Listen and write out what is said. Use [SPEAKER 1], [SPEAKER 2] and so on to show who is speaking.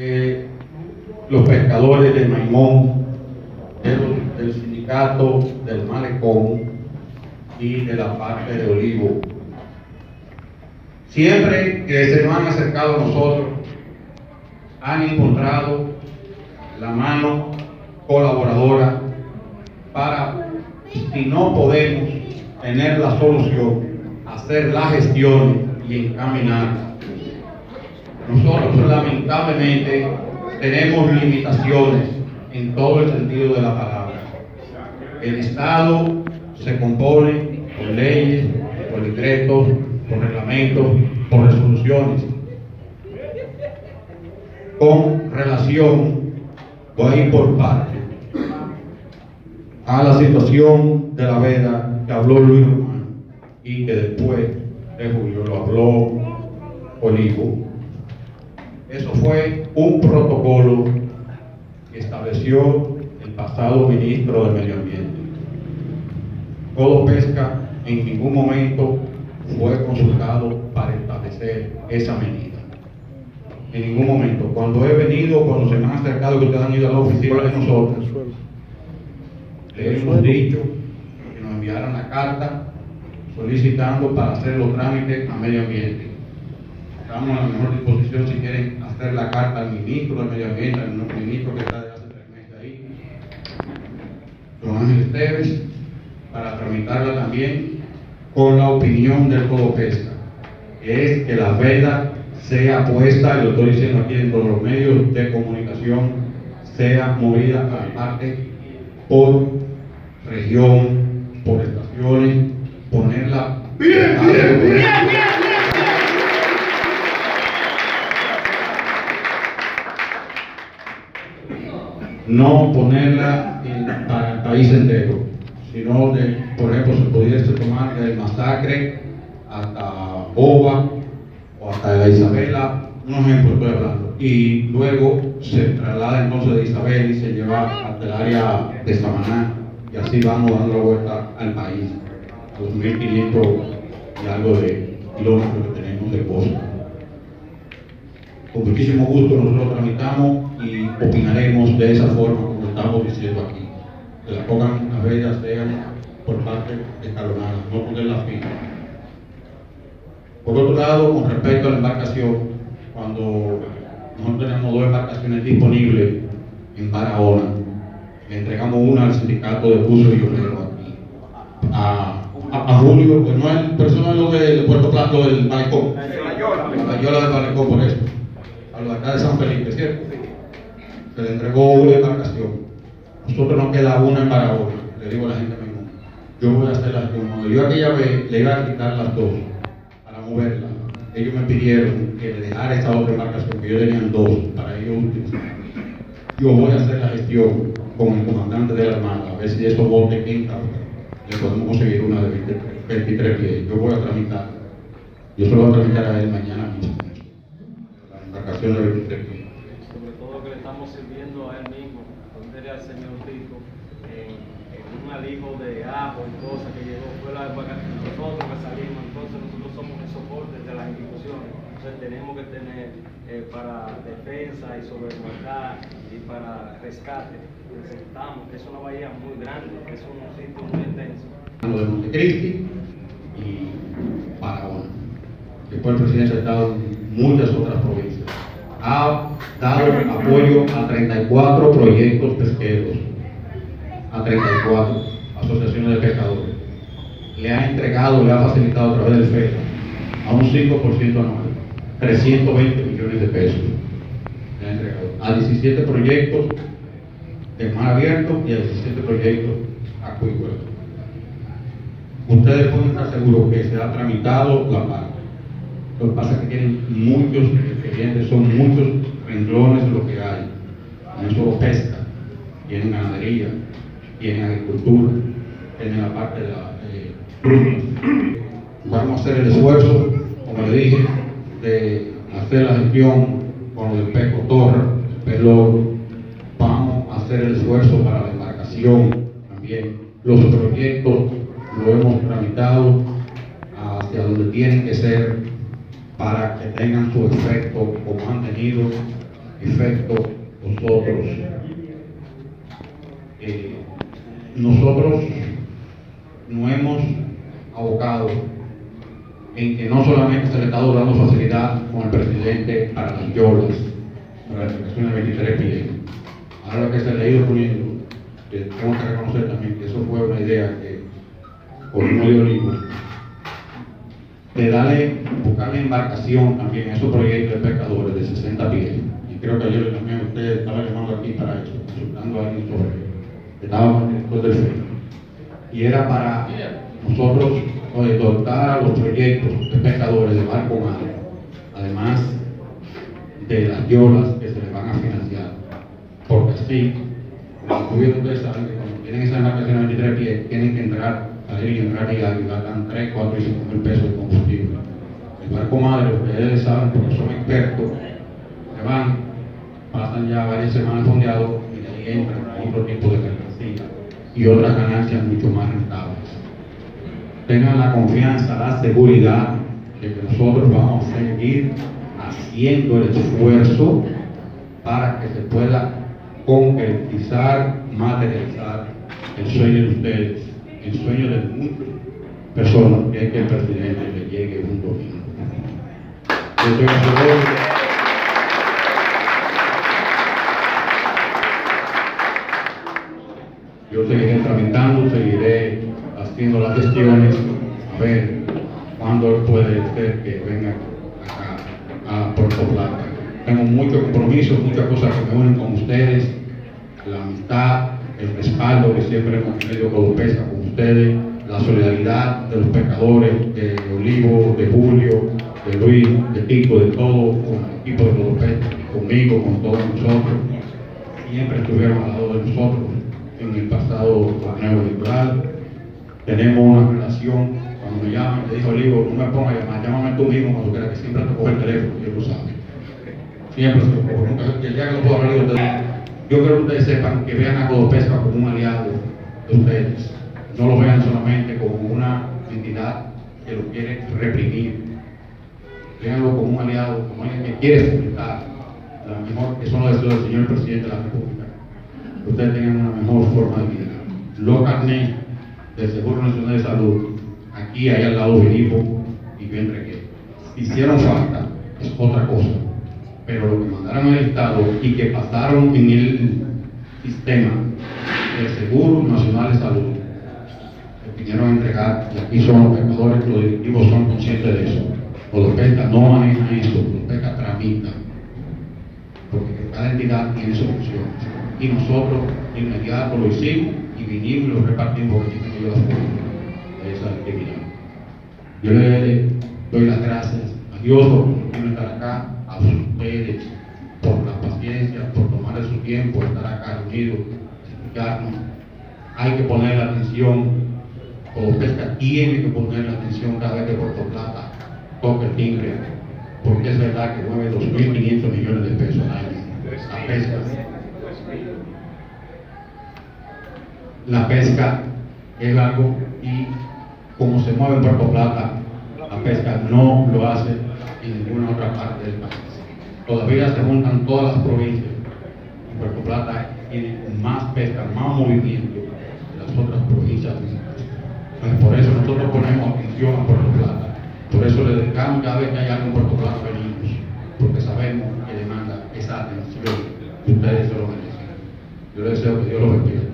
[SPEAKER 1] Eh, los pescadores de Maimón, del, del sindicato del Malecón y de la parte de Olivo. Siempre que se nos han acercado a nosotros, han encontrado la mano colaboradora para, si no podemos tener la solución, hacer la gestión y encaminar. Nosotros lamentablemente tenemos limitaciones en todo el sentido de la palabra. El Estado se compone por leyes, por decretos, por reglamentos, por resoluciones. Con relación, voy a ir por parte, a la situación de la veda que habló Luis Román y que después de Julio lo habló Olivo. Eso fue un protocolo que estableció el pasado ministro de Medio Ambiente. Codo Pesca en ningún momento fue consultado para establecer esa medida. En ningún momento. Cuando he venido, cuando se me han acercado que ustedes han ido a la oficina de nosotros, le hemos dicho que nos enviaran la carta solicitando para hacer los trámites a medio ambiente. Estamos en la mejor disposición si quieren hacer la carta al ministro de Medio Ambiente, al ministro que está desde hace tres meses ahí, don Ángel Esteves, para tramitarla también con la opinión del Codo Pesca, que es que la veda sea puesta, y lo estoy diciendo aquí en todos los medios de comunicación, sea movida a la parte por región, por estaciones, ponerla.
[SPEAKER 2] Bien, bien, bien, bien.
[SPEAKER 1] No ponerla en, el país entero, sino de, por ejemplo, se pudiese tomar del masacre hasta Boba o hasta la Isabela, un ejemplo estoy hablando, y luego se traslada entonces de Isabel y se lleva hasta el área de Samaná, y así vamos dando la vuelta al país, a los 1500 y algo de kilómetros que tenemos de costa. Con muchísimo gusto nosotros tramitamos opinaremos de esa forma como estamos diciendo aquí. Que la pongan a ver, sean por parte escalonada, no ponerla fija. Por otro lado, con respecto a la embarcación, cuando nosotros tenemos dos embarcaciones disponibles en Barahona, le entregamos una al sindicato de buzo y Llorero aquí. A, a, a Julio, pues no es el personal de Puerto Plata, del Malecón. La Yola del Malecón, por eso a los de acá de San Felipe, ¿cierto? Se le entregó una embarcación. Nosotros nos queda una en Barahona, le digo a la gente mismo. Yo voy a hacer las dos. Cuando yo aquella vez le iba a quitar las dos para moverla, ellos me pidieron que le dejara esa otra embarcación, que yo tenía dos para ellos utilizar. Yo voy a hacer la gestión con el comandante de la Armada, a ver si esos botes quinta le podemos conseguir una de 23, 23 pies. Yo voy a tramitar. Yo se lo voy a tramitar a él mañana mismo embarcación de 23 pies.
[SPEAKER 3] sobre todo que le sirviendo a él mismo, pregúntele al señor Tito, en, un alijo de ajo y cosas que llegó, fue la nosotros que salimos, entonces nosotros somos el soporte de las instituciones, entonces tenemos que tener eh, para defensa y sobre y para rescate, necesitamos, es una bahía muy grande, es un sitio muy intenso.
[SPEAKER 1] De Montecristi y Barahona. Después el presidente ha estado en muchas otras provincias ha dado apoyo a 34 proyectos pesqueros, a 34 asociaciones de pescadores. Le ha entregado, le ha facilitado a través del FEDA a un 5% anual, 320 millones de pesos. Le ha entregado a 17 proyectos de mar abierto y a 17 proyectos acuícolas. Ustedes pueden estar seguros que se ha tramitado la parte. Lo que pasa es que tienen muchos expedientes, son muchos renglones de lo que hay. No solo pesca, tienen ganadería, tienen agricultura, tienen la parte de la eh, Vamos a hacer el esfuerzo, como le dije, de hacer la gestión con el pesco torre, pero vamos a hacer el esfuerzo para la embarcación también. Los proyectos lo hemos tramitado hacia donde tienen que ser para que tengan su efecto como han tenido efecto nosotros. Eh, nosotros nos hemos abocado en que no solamente se le está dando facilidad con el presidente para las yolas, para la aplicación de 23 pies. Ahora lo que se le ha ido poniendo, tengo que reconocer también que eso fue una idea que por uno de Olivo, de darle, buscarle embarcación también a esos proyectos de pescadores de 60 pies. Y creo que ayer también usted estaba llamando aquí para eso, consultando a alguien sobre estábamos después del FED. Y era para nosotros oye, dotar a los proyectos de pescadores de barco mar, además de las yolas que se les van a financiar. Porque así, como ustedes saben que cuando tienen esa embarcación de 23 pies, tienen que entrar, y entrar y gastan 3, 4 y 5 mil pesos de combustible. El barco madre, ustedes saben porque son expertos, se van, pasan ya varias semanas fondeados y de ahí entran otro tipo de mercancía y otras ganancias mucho más rentables. Tengan la confianza, la seguridad de que nosotros vamos a seguir haciendo el esfuerzo para que se pueda concretizar, materializar el sueño de ustedes, el sueño de muchas personas, que es que el presidente le llegue un domingo. Yo seguiré tramitando, seguiré haciendo las gestiones, a ver cuándo puede ser que venga acá a Puerto Plata. Tengo muchos compromisos, muchas cosas que me unen con ustedes, la amistad, el respaldo que siempre hemos tenido con pesca con ustedes, la solidaridad de los pescadores, de Olivo, de Julio, de Luis, de Pico, de todo, con el equipo de Pesca, conmigo, con todos nosotros. Siempre estuvieron al lado de nosotros en el pasado torneo electoral. Tenemos una relación, cuando me llaman, le dijo Olivo, no me pongas a llamar, llámame tú mismo cuando quieras, que siempre te cojo el teléfono, yo lo sabe. Siempre se lo cojo, nunca, el día que no puedo hablar de ustedes. Yo quiero que ustedes sepan que vean a Codopesca como un aliado de ustedes. No lo vean solamente como una entidad que lo quiere reprimir. Véanlo como un aliado, como alguien que quiere fomentar la mejor, que son los deseos del señor presidente de la República ustedes tengan una mejor forma de vida. Los carnet del Seguro Nacional de Salud, aquí, ahí al lado de Vivo y Vientre que hicieron falta, es otra cosa. Pero lo que mandaron al Estado y que pasaron en el sistema del Seguro Nacional de Salud, que vinieron a entregar, y aquí son los pescadores, los directivos son conscientes de eso. Los pesca no manejan eso, los pesca tramitan, porque cada entidad tiene sus funciones y nosotros de inmediato lo hicimos y vinimos y lo repartimos porque tienen yo de esa actividad. Yo le doy las gracias a Dios por estar acá, a ustedes por la paciencia, por tomar su tiempo, estar acá reunidos, explicarnos. Hay que poner la atención, como pesca tiene que poner la atención cada vez que Puerto Plata toque el timbre, porque es verdad que mueve 2.500 millones de pesos al año. La pesca la pesca es algo y como se mueve en Puerto Plata, la pesca no lo hace en ninguna otra parte del país. Todavía se juntan todas las provincias y Puerto Plata tiene más pesca, más movimiento que las otras provincias. Por eso nosotros ponemos atención a Puerto Plata. Por eso le dedicamos cada vez que hay algo en Puerto Plata venimos, porque sabemos que demanda esa atención y ustedes se lo merecen. Yo les deseo que Dios los bendiga.